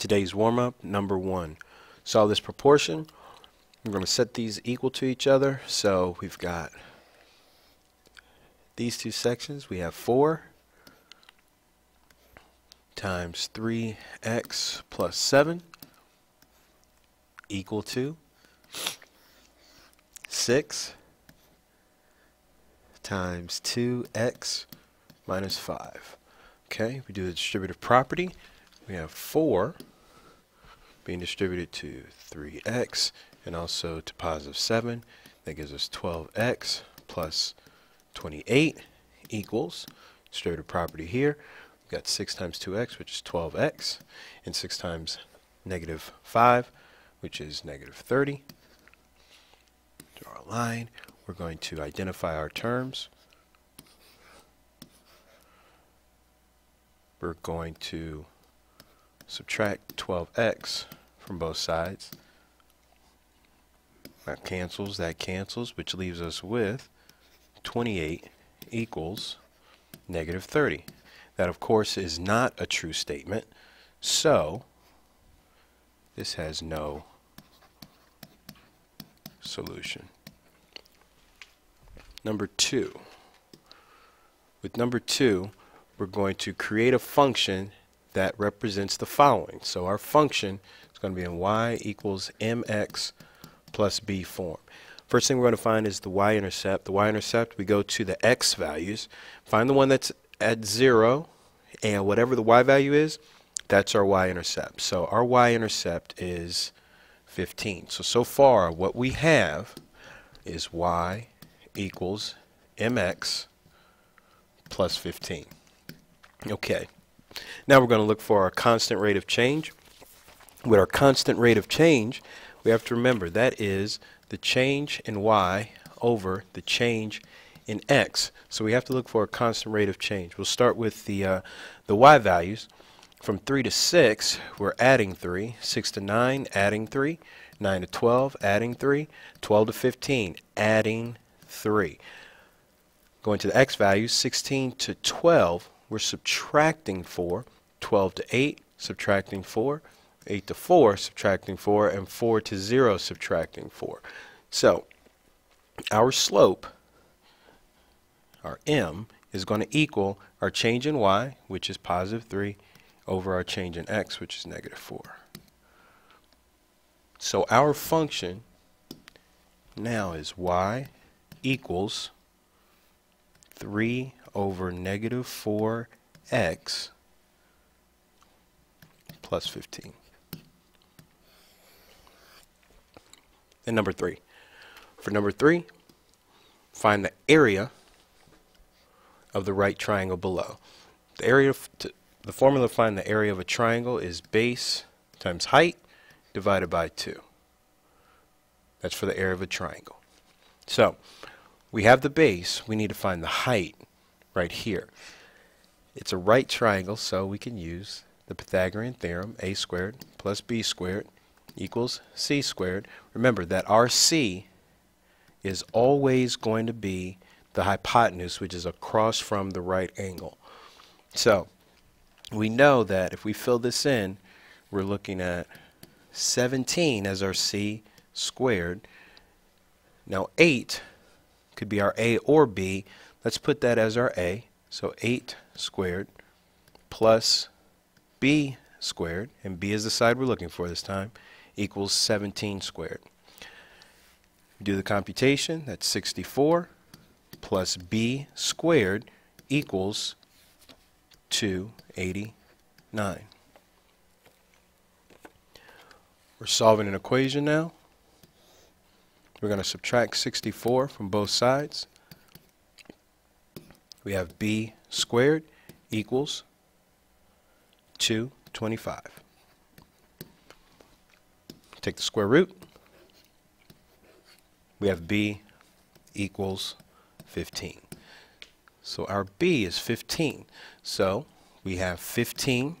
Today's warm-up, number one. Solve this proportion. We're going to set these equal to each other. So we've got these two sections. We have 4 times 3x plus 7 equal to 6 times 2x minus 5. Okay, we do the distributive property. We have 4 being distributed to 3x and also to positive 7. That gives us 12x plus 28 equals distributive property here. We've got 6 times 2x, which is 12x, and 6 times negative 5, which is negative 30. Draw a line. We're going to identify our terms. We're going to subtract 12x from both sides. That cancels, that cancels, which leaves us with 28 equals negative 30. That, of course, is not a true statement, so this has no solution. Number two. With number two, we're going to create a function that represents the following. So our function is going to be in y equals mx plus b form. First thing we're going to find is the y-intercept. The y-intercept, we go to the x values, find the one that's at 0, and whatever the y value is, that's our y-intercept. So our y-intercept is 15. So, so far what we have is y equals mx plus 15. Okay. Now we're going to look for our constant rate of change. With our constant rate of change, we have to remember that is the change in y over the change in x. So we have to look for a constant rate of change. We'll start with the, uh, the y values. From 3 to 6, we're adding 3. 6 to 9, adding 3. 9 to 12, adding 3. 12 to 15, adding 3. Going to the x values, 16 to 12, we're subtracting 4. 12 to 8, subtracting 4. 8 to 4, subtracting 4. And 4 to 0, subtracting 4. So, our slope, our m, is going to equal our change in y, which is positive 3, over our change in x, which is negative 4. So our function now is y equals 3 over negative 4x plus 15. And number 3. For number 3, find the area of the right triangle below. The area the formula to find the area of a triangle is base times height divided by 2. That's for the area of a triangle. So, we have the base. We need to find the height right here. It's a right triangle, so we can use the Pythagorean theorem, a squared plus b squared equals c squared. Remember that our c is always going to be the hypotenuse, which is across from the right angle. So, we know that if we fill this in, we're looking at 17 as our c squared. Now 8 could be our a or b. Let's put that as our a. So 8 squared plus b squared, and b is the side we're looking for this time, equals 17 squared. Do the computation, that's 64 plus b squared equals 289. We're solving an equation now. We're going to subtract 64 from both sides. We have b squared equals 225. Take the square root. We have b equals 15. So our b is 15. So we have 15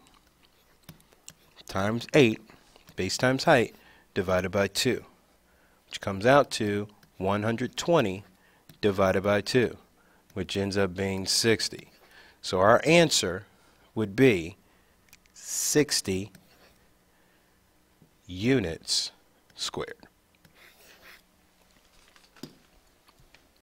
times 8, base times height, divided by 2 which comes out to 120 divided by 2, which ends up being 60. So our answer would be 60 units squared.